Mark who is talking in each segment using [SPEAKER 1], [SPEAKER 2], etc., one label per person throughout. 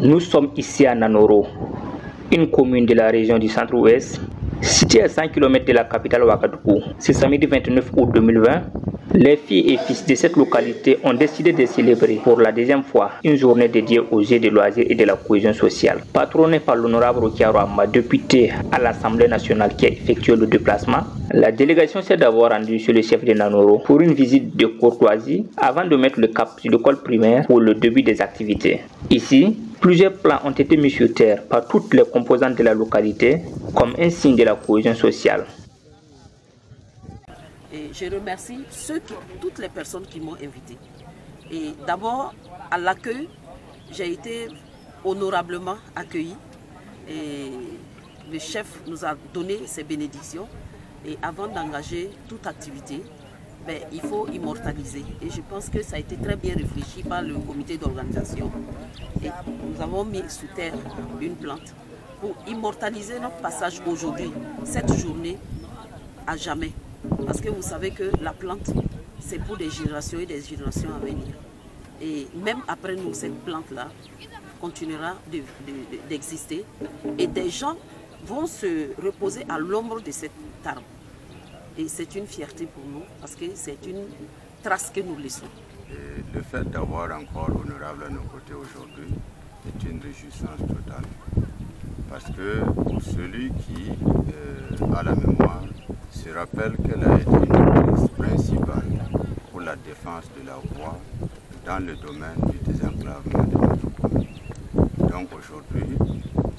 [SPEAKER 1] Nous sommes ici à Nanoro, une commune de la région du centre-ouest, située à 100 km de la capitale Ouagadougou. Ce samedi 29 août 2020, les filles et fils de cette localité ont décidé de célébrer pour la deuxième fois une journée dédiée aux jeux de loisirs et de la cohésion sociale. Patronnée par l'honorable Rokiaro Amma, député à l'Assemblée nationale qui a effectué le déplacement, la délégation s'est d'abord rendue chez le chef de Nanoro pour une visite de courtoisie avant de mettre le cap sur l'école primaire pour le début des activités. Ici, Plusieurs plans ont été mis sur terre par toutes les composantes de la localité comme un signe de la cohésion sociale.
[SPEAKER 2] Je remercie toutes les personnes qui m'ont invité. Et d'abord, à l'accueil, j'ai été honorablement accueilli. Et le chef nous a donné ses bénédictions. Et avant d'engager toute activité, ben, il faut immortaliser. Et je pense que ça a été très bien réfléchi par le comité d'organisation. Et nous avons mis sous terre une plante pour immortaliser notre passage aujourd'hui, cette journée, à jamais. Parce que vous savez que la plante, c'est pour des générations et des générations à venir. Et même après nous, cette plante-là continuera d'exister. et des gens vont se reposer à l'ombre de cet arbre. Et c'est une fierté pour nous parce que c'est une trace que nous laissons.
[SPEAKER 3] Le fait d'avoir encore honorable à nos côtés aujourd'hui est une réjouissance totale. Parce que pour celui qui euh, a la mémoire se rappelle qu'elle a été une actrice principale pour la défense de la voie dans le domaine du désenclavement de notre commune. Donc aujourd'hui,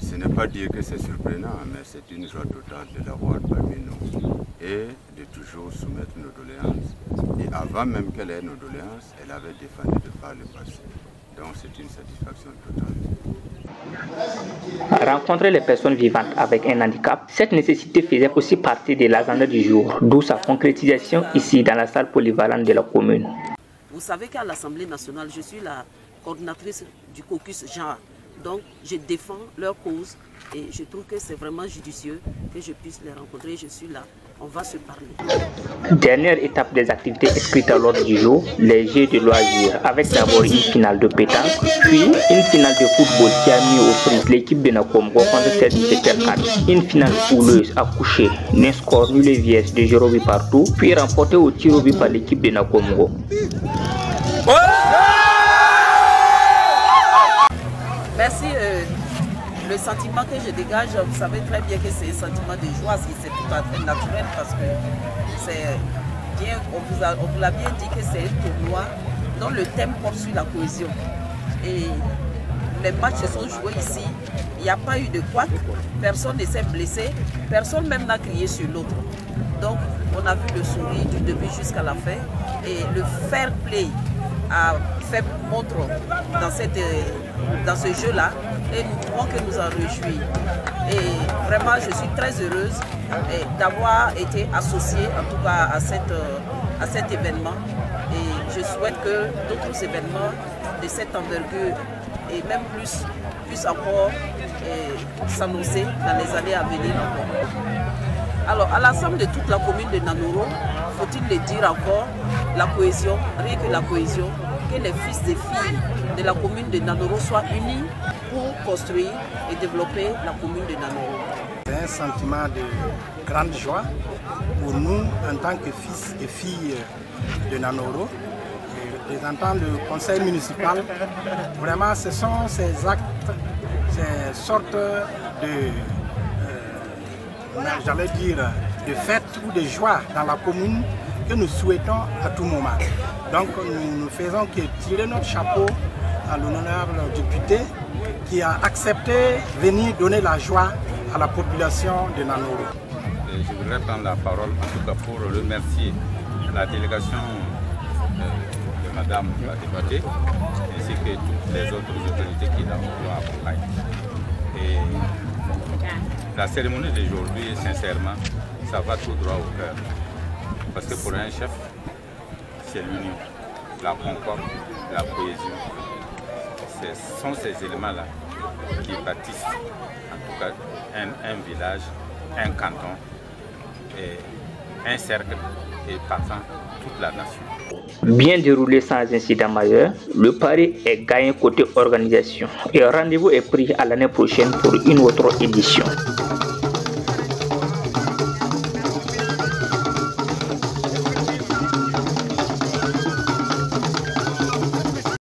[SPEAKER 3] ce n'est pas dire que c'est surprenant, mais c'est une joie totale de l'avoir parmi nous et de toujours soumettre nos doléances. Et avant même qu'elle ait nos doléances, elle avait défendu de faire le passé. Donc c'est une satisfaction totale.
[SPEAKER 1] Rencontrer les personnes vivantes avec un handicap, cette nécessité faisait aussi partie de l'agenda du jour, d'où sa concrétisation ici dans la salle polyvalente de la commune.
[SPEAKER 2] Vous savez qu'à l'Assemblée nationale, je suis la coordinatrice du caucus genre. Donc je défends leur cause et je trouve que c'est vraiment judicieux que je puisse les rencontrer. Je suis là on va se parler.
[SPEAKER 1] Dernière étape des activités inscrites à l'ordre du jour, les Jeux de loisirs, avec d'abord une finale de pétanque, puis une finale de football qui a mis aux prises l'équipe de Nakombo contre celle de 4 Une finale houleuse à coucher, un score nul et vierge de Jérobi partout, puis remporté au tir au par l'équipe de Nakombo.
[SPEAKER 2] Merci. Le sentiment que je dégage, vous savez très bien que c'est un sentiment de joie, c'est tout à fait naturel parce que c'est bien, on vous, l'a bien dit que c'est un tournoi dont le thème porte sur la cohésion. Et les matchs se sont joués ici, il n'y a pas eu de quoi, personne ne s'est blessé, personne même n'a crié sur l'autre. Donc on a vu le sourire du début jusqu'à la fin et le fair play a fait montre dans, cette, dans ce jeu-là et nous pouvons que nous en réjouir. Et vraiment, je suis très heureuse d'avoir été associée en tout cas à, cette, à cet événement. Et je souhaite que d'autres événements de cette envergure et même plus puissent encore s'annoncer dans les années à venir Alors, à l'ensemble de toute la commune de Nanoro, faut-il le dire encore, la cohésion, rien que la cohésion, les fils et filles de la commune de Nanoro soient unis pour construire et développer la commune de Nanoro.
[SPEAKER 4] C'est un sentiment de grande joie pour nous en tant que fils et filles de Nanoro. Représentant le conseil municipal, vraiment ce sont ces actes, ces sortes de, euh, j'allais dire, de fêtes ou de joie dans la commune que nous souhaitons à tout moment. Donc nous ne faisons que tirer notre chapeau à l'honorable député qui a accepté venir donner la joie à la population de Nanoro.
[SPEAKER 3] je voudrais prendre la parole en tout cas pour remercier la délégation de, de Madame la députée ainsi que toutes les autres autorités qui l'ont accompagnée. Et la cérémonie d'aujourd'hui, sincèrement, ça va tout droit au cœur. Parce que pour un chef, c'est l'union, la concorde, la cohésion. Ce sont ces éléments-là qui bâtissent en tout cas un, village, un canton, et un cercle et partant toute la nation.
[SPEAKER 1] Bien déroulé sans incident majeur, le pari est gagné côté organisation et rendez-vous est pris à l'année prochaine pour une autre édition.